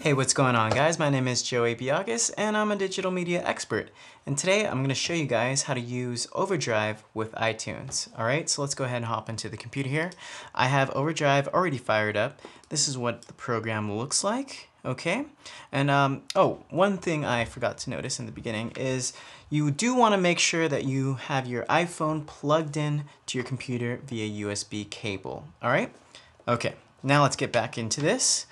Hey, what's going on guys? My name is Joey Biagas and I'm a digital media expert. And today I'm going to show you guys how to use Overdrive with iTunes. Alright, so let's go ahead and hop into the computer here. I have Overdrive already fired up. This is what the program looks like. Okay, and um, oh, one thing I forgot to notice in the beginning is you do want to make sure that you have your iPhone plugged in to your computer via USB cable. Alright, okay, now let's get back into this.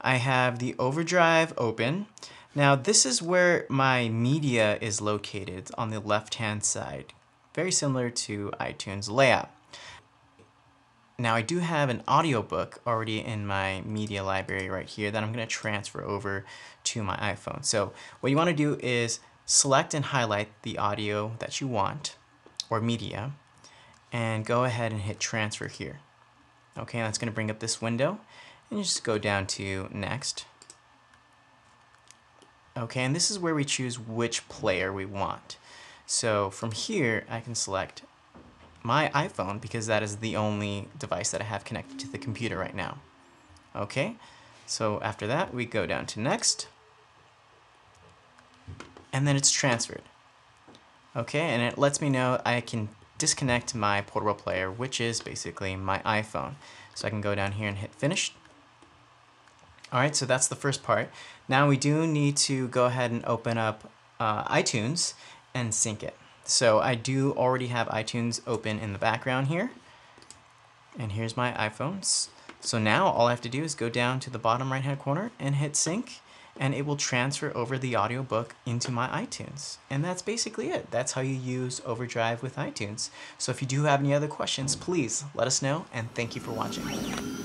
I have the overdrive open. Now this is where my media is located on the left hand side. Very similar to iTunes layout. Now I do have an audiobook already in my media library right here that I'm going to transfer over to my iPhone. So what you want to do is select and highlight the audio that you want or media and go ahead and hit transfer here. Okay, that's going to bring up this window and you just go down to next. Okay, and this is where we choose which player we want. So from here, I can select my iPhone because that is the only device that I have connected to the computer right now. Okay, so after that, we go down to next. And then it's transferred. Okay, and it lets me know I can disconnect my portable player, which is basically my iPhone. So I can go down here and hit finish. All right, so that's the first part. Now we do need to go ahead and open up uh, iTunes and sync it. So I do already have iTunes open in the background here. And here's my iPhones. So now all I have to do is go down to the bottom right hand corner and hit sync and it will transfer over the audiobook into my iTunes. And that's basically it. That's how you use Overdrive with iTunes. So if you do have any other questions, please let us know and thank you for watching.